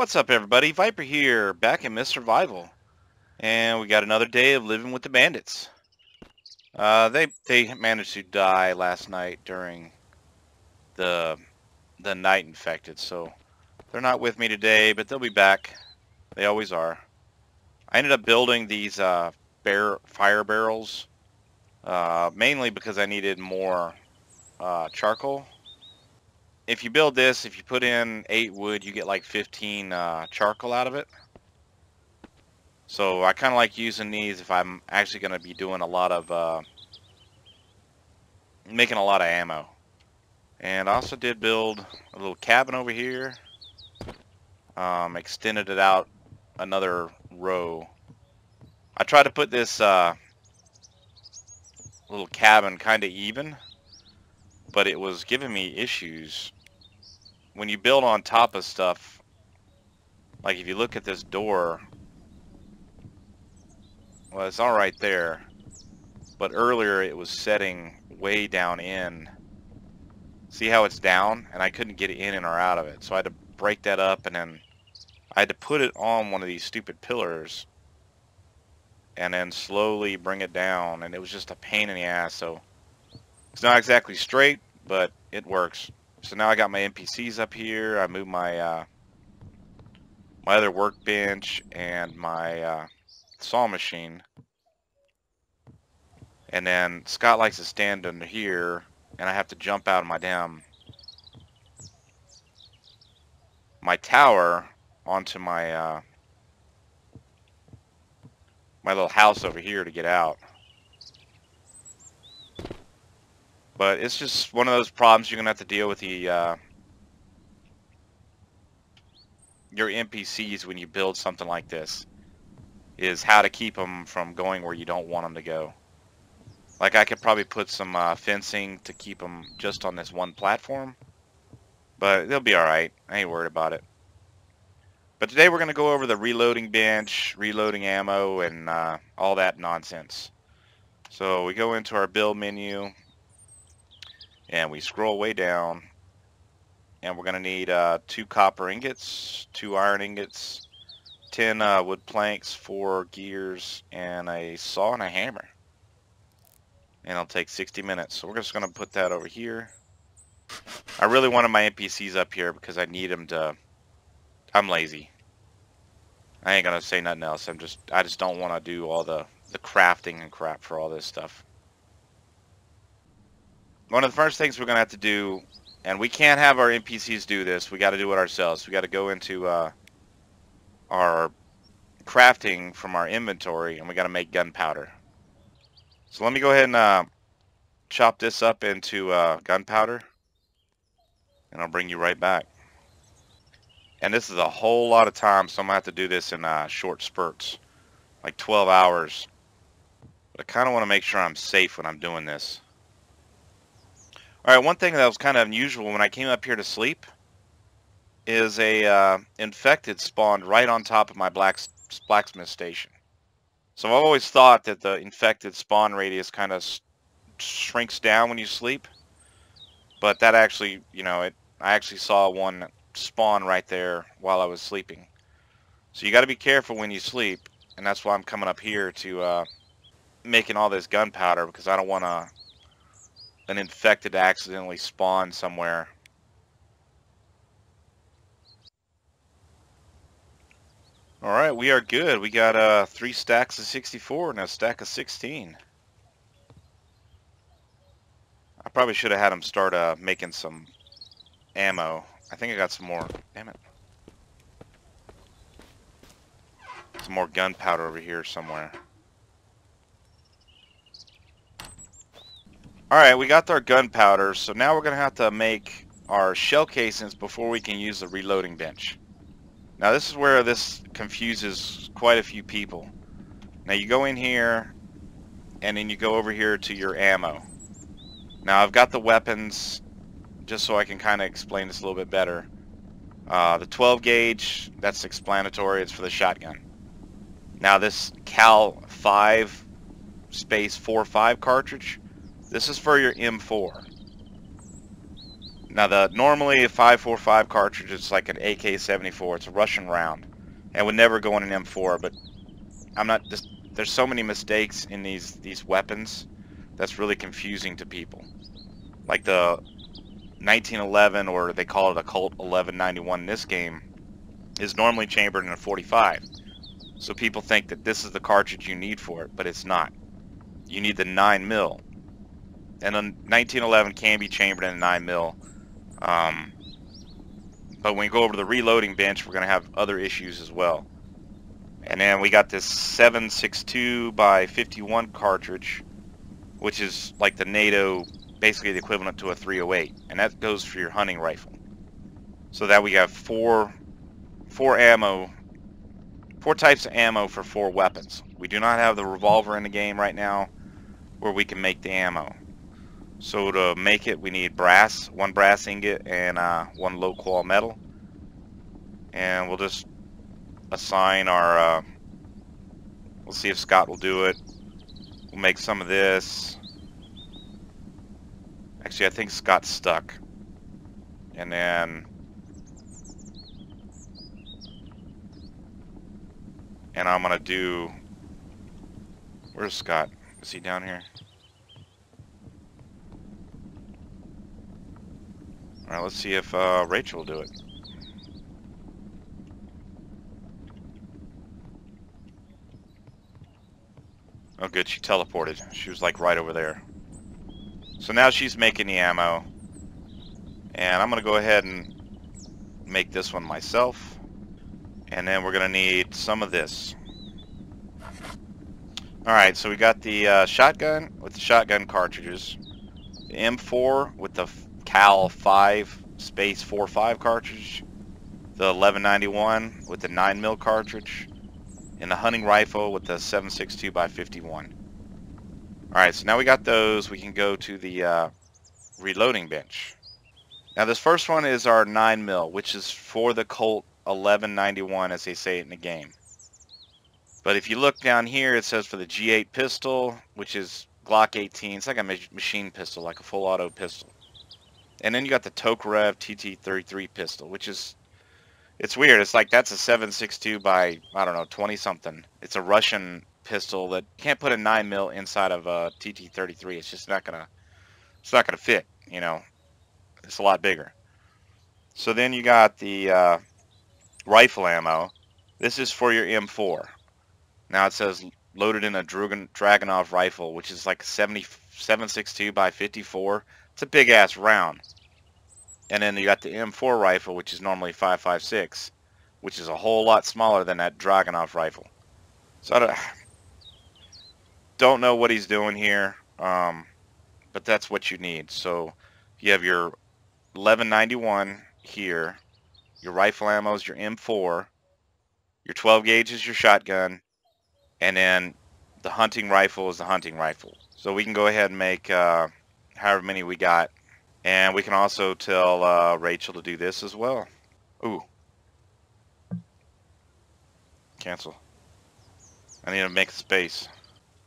What's up everybody? Viper here, back in Mist Survival. And we got another day of living with the bandits. Uh, they they managed to die last night during the the night infected, so they're not with me today, but they'll be back. They always are. I ended up building these uh, bear fire barrels, uh, mainly because I needed more uh, charcoal if you build this, if you put in 8 wood, you get like 15 uh, charcoal out of it. So I kind of like using these if I'm actually going to be doing a lot of, uh, making a lot of ammo. And I also did build a little cabin over here. Um, extended it out another row. I tried to put this uh, little cabin kind of even, but it was giving me issues when you build on top of stuff, like if you look at this door, well, it's all right there, but earlier it was setting way down in. See how it's down? And I couldn't get in or out of it, so I had to break that up, and then I had to put it on one of these stupid pillars, and then slowly bring it down, and it was just a pain in the ass, so it's not exactly straight, but it works. So now I got my NPCs up here. I moved my uh, my other workbench and my uh, saw machine. And then Scott likes to stand under here, and I have to jump out of my damn my tower onto my uh, my little house over here to get out. But it's just one of those problems you're going to have to deal with the uh, your NPCs when you build something like this. Is how to keep them from going where you don't want them to go. Like I could probably put some uh, fencing to keep them just on this one platform. But they'll be alright. I ain't worried about it. But today we're going to go over the reloading bench, reloading ammo, and uh, all that nonsense. So we go into our build menu and we scroll way down and we're going to need uh, two copper ingots, two iron ingots, 10 uh, wood planks, four gears, and a saw and a hammer. And it'll take 60 minutes. So we're just going to put that over here. I really wanted my NPCs up here because I need them to... I'm lazy. I ain't going to say nothing else. I'm just, I just don't want to do all the, the crafting and crap for all this stuff one of the first things we're going to have to do, and we can't have our NPCs do this, we got to do it ourselves. We got to go into uh, our crafting from our inventory, and we got to make gunpowder. So let me go ahead and uh, chop this up into uh, gunpowder, and I'll bring you right back. And this is a whole lot of time, so I'm going to have to do this in uh, short spurts, like 12 hours. But I kind of want to make sure I'm safe when I'm doing this. Alright, one thing that was kind of unusual when I came up here to sleep is a uh, infected spawned right on top of my black, blacksmith station. So I've always thought that the infected spawn radius kind of shrinks down when you sleep. But that actually, you know, it. I actually saw one spawn right there while I was sleeping. So you got to be careful when you sleep, and that's why I'm coming up here to uh, making all this gunpowder because I don't want to an infected accidentally spawn somewhere. Alright, we are good. We got uh, three stacks of 64 and a stack of 16. I probably should have had him start uh, making some ammo. I think I got some more. Damn it. Some more gunpowder over here somewhere. Alright, we got our gunpowder, so now we're going to have to make our shell casings before we can use the reloading bench. Now this is where this confuses quite a few people. Now you go in here, and then you go over here to your ammo. Now I've got the weapons, just so I can kind of explain this a little bit better. Uh, the 12 gauge, that's explanatory, it's for the shotgun. Now this Cal 5 space 4.5 cartridge, this is for your M4. Now the normally a 5.45 cartridge is like an AK-74. It's a Russian round, and would never go in an M4. But I'm not just. There's so many mistakes in these these weapons that's really confusing to people. Like the 1911, or they call it a Colt 1191 in this game, is normally chambered in a 45. So people think that this is the cartridge you need for it, but it's not. You need the 9 mil. And a 1911 can be chambered in a 9 mil. Um, but when we go over to the reloading bench, we're going to have other issues as well. And then we got this 762 by 51 cartridge, which is like the NATO, basically the equivalent to a 308. And that goes for your hunting rifle. So that we have four, four ammo, four types of ammo for four weapons. We do not have the revolver in the game right now where we can make the ammo. So to make it, we need brass, one brass ingot, and uh, one low qual metal. And we'll just assign our, uh, we'll see if Scott will do it. We'll make some of this. Actually, I think Scott's stuck. And then... And I'm going to do... Where's Scott? Is he down here? Alright, let's see if uh, Rachel will do it. Oh good, she teleported. She was like right over there. So now she's making the ammo. And I'm going to go ahead and make this one myself. And then we're going to need some of this. Alright, so we got the uh, shotgun with the shotgun cartridges. The M4 with the Cal 5 space 45 cartridge, the 1191 with the 9 mil cartridge, and the hunting rifle with the 762 by 51. Alright, so now we got those, we can go to the uh, reloading bench. Now this first one is our 9 mil, which is for the Colt 1191 as they say it in the game. But if you look down here, it says for the G8 pistol, which is Glock 18. It's like a machine pistol, like a full auto pistol. And then you got the Tokarev TT33 pistol, which is, it's weird. It's like that's a 7.62 by, I don't know, 20 something. It's a Russian pistol that can't put a 9 mil inside of a TT33. It's just not gonna, it's not gonna fit. You know, it's a lot bigger. So then you got the uh, rifle ammo. This is for your M4. Now it says loaded in a Dragunov rifle, which is like 70, 7.62 by 54. It's a big ass round. And then you got the M4 rifle, which is normally 5.56, which is a whole lot smaller than that Dragunov rifle. So I don't, don't know what he's doing here, um, but that's what you need. So you have your 1191 here, your rifle ammo is your M4, your 12 gauge is your shotgun, and then the hunting rifle is the hunting rifle. So we can go ahead and make uh, however many we got. And we can also tell uh, Rachel to do this as well. Ooh. Cancel. I need to make space.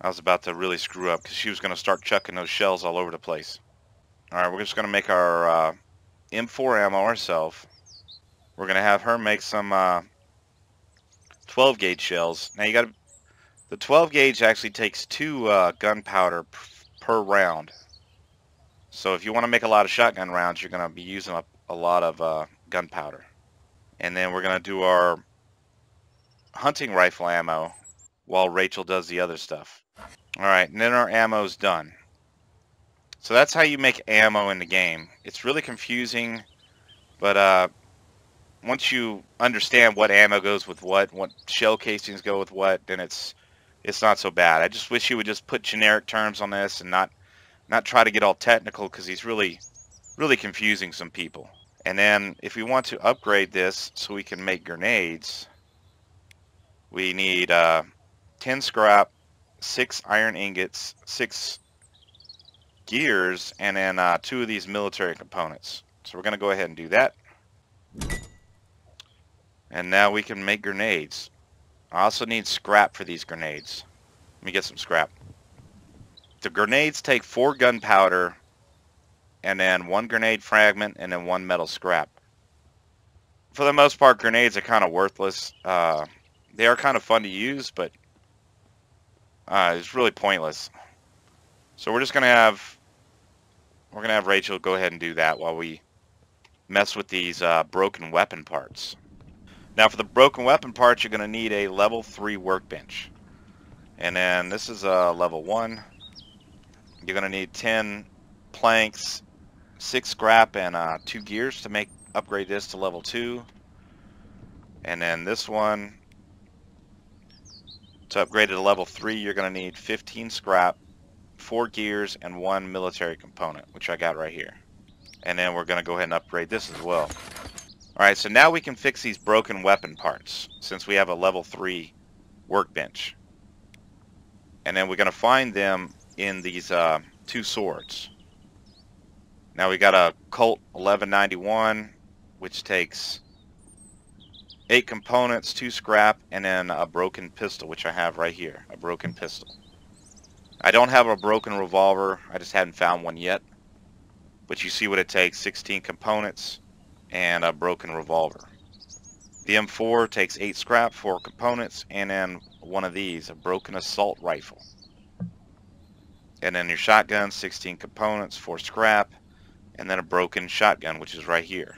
I was about to really screw up because she was going to start chucking those shells all over the place. Alright, we're just going to make our uh, M4 ammo ourselves. We're going to have her make some uh, 12 gauge shells. Now you got the 12 gauge actually takes two uh, gunpowder per round. So if you want to make a lot of shotgun rounds, you're going to be using up a lot of uh, gunpowder. And then we're going to do our hunting rifle ammo while Rachel does the other stuff. Alright, and then our ammo's done. So that's how you make ammo in the game. It's really confusing, but uh, once you understand what ammo goes with what, what shell casings go with what, then it's it's not so bad. I just wish you would just put generic terms on this and not not try to get all technical because he's really, really confusing some people. And then if we want to upgrade this so we can make grenades, we need uh, 10 scrap, 6 iron ingots, 6 gears, and then uh, 2 of these military components. So we're going to go ahead and do that. And now we can make grenades. I also need scrap for these grenades. Let me get some scrap the grenades take four gunpowder and then one grenade fragment, and then one metal scrap. For the most part, grenades are kind of worthless. Uh, they are kind of fun to use, but uh, it's really pointless. So we're just gonna have we're gonna have Rachel go ahead and do that while we mess with these uh, broken weapon parts. Now for the broken weapon parts, you're gonna need a level three workbench, and then this is a uh, level one. You're gonna need 10 planks, six scrap, and uh, two gears to make upgrade this to level two. And then this one, to upgrade it to level 3, you're going to need 15 scrap, 4 gears, and 1 military component, which I got right here. And then we're going to go ahead and upgrade this as well. Alright, so now we can fix these broken weapon parts, since we have a level 3 workbench. And then we're going to find them in these uh, two swords. Now we got a Colt 1191, which takes eight components, two scrap, and then a broken pistol, which I have right here, a broken pistol. I don't have a broken revolver, I just haven't found one yet. But you see what it takes, 16 components and a broken revolver. The M4 takes 8 scrap, 4 components, and then one of these, a broken assault rifle. And then your shotgun, 16 components, 4 scrap, and then a broken shotgun, which is right here.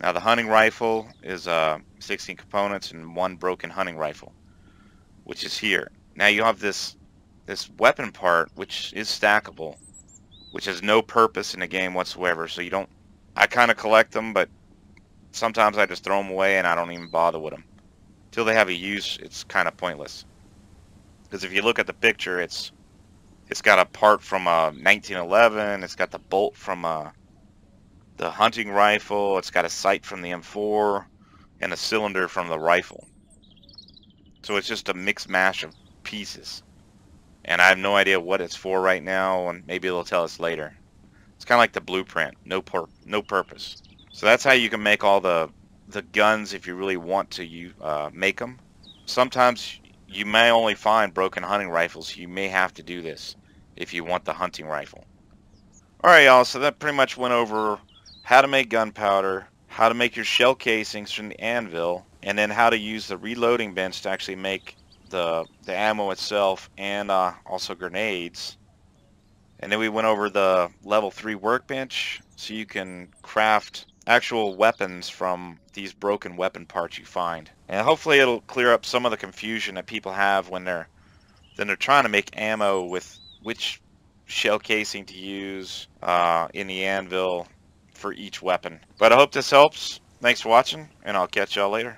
Now the hunting rifle is uh, 16 components and one broken hunting rifle, which is here. Now you have this this weapon part, which is stackable, which has no purpose in the game whatsoever. So you don't. I kind of collect them, but sometimes I just throw them away and I don't even bother with them. Till they have a use, it's kind of pointless. Because if you look at the picture, it's it's got a part from a uh, 1911. It's got the bolt from uh, the hunting rifle. It's got a sight from the M4 and a cylinder from the rifle. So it's just a mixed mash of pieces. And I have no idea what it's for right now, and maybe they'll tell us later. It's kind of like the blueprint, no pur no purpose. So that's how you can make all the the guns if you really want to you uh, make them. Sometimes you may only find broken hunting rifles. You may have to do this if you want the hunting rifle. Alright y'all, so that pretty much went over how to make gunpowder, how to make your shell casings from the anvil, and then how to use the reloading bench to actually make the, the ammo itself and uh, also grenades. And then we went over the level 3 workbench so you can craft actual weapons from these broken weapon parts you find. And hopefully it'll clear up some of the confusion that people have when they're then they're trying to make ammo with which shell casing to use uh, in the anvil for each weapon. But I hope this helps. Thanks for watching, and I'll catch y'all later.